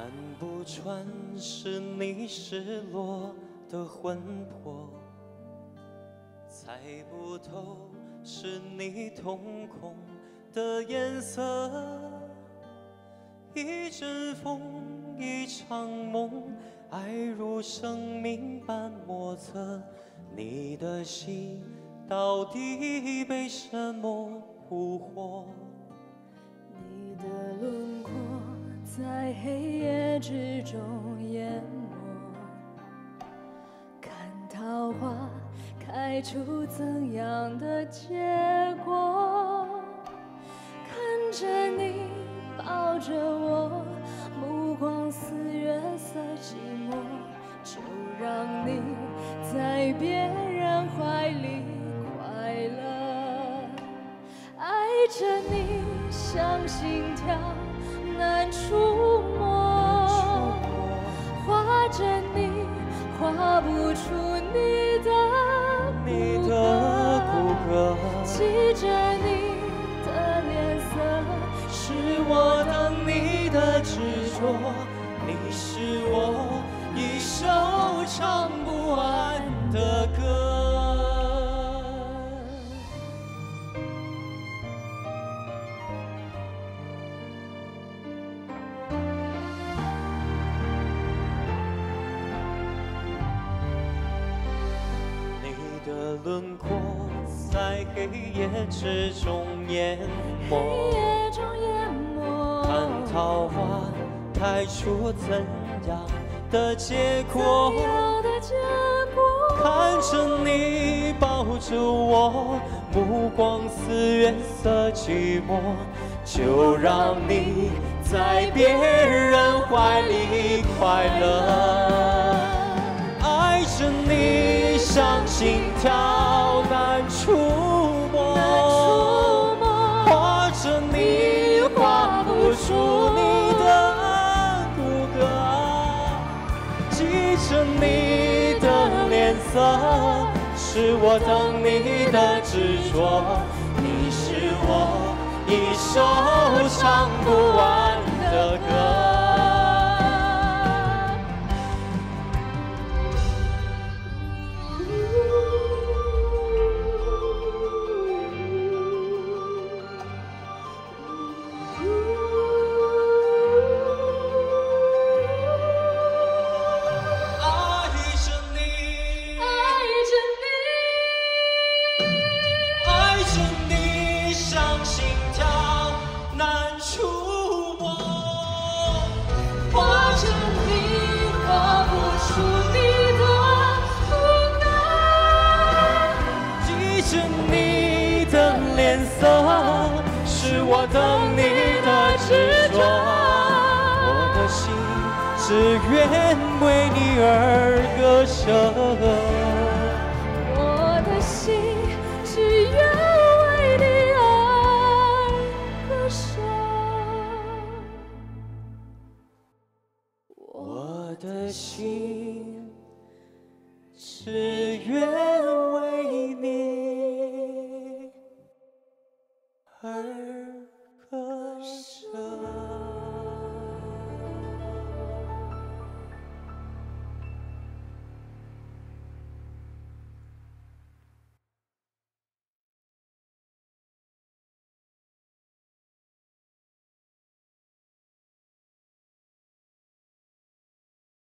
看不穿是你失落的魂魄，猜不透是你瞳孔的颜色。一阵风，一场梦，爱如生命般莫测。你的心到底被什么蛊惑？你的轮在黑夜之中淹没，看桃花开出怎样的结果？看着你抱着我，目光似月色寂寞，就让你在别人怀里快乐。爱着你像心跳难触摸，画着你画不出你的骨的骨骼，记着你的脸色，是我等你的执着，你是我一首唱不完的歌。轮廓在黑夜之中淹黑没。看桃花开出怎样的结果？怎样的结果？看着你抱着我，目光似月色寂寞，就让你在别人怀里快乐。心跳难触摸，画着你画不出你的骨骼，记着你的脸色，是我等你的执着，你是我一首唱不完等你的执着。我的心只愿为你而歌声。我的心只愿为你而歌声。我的心只愿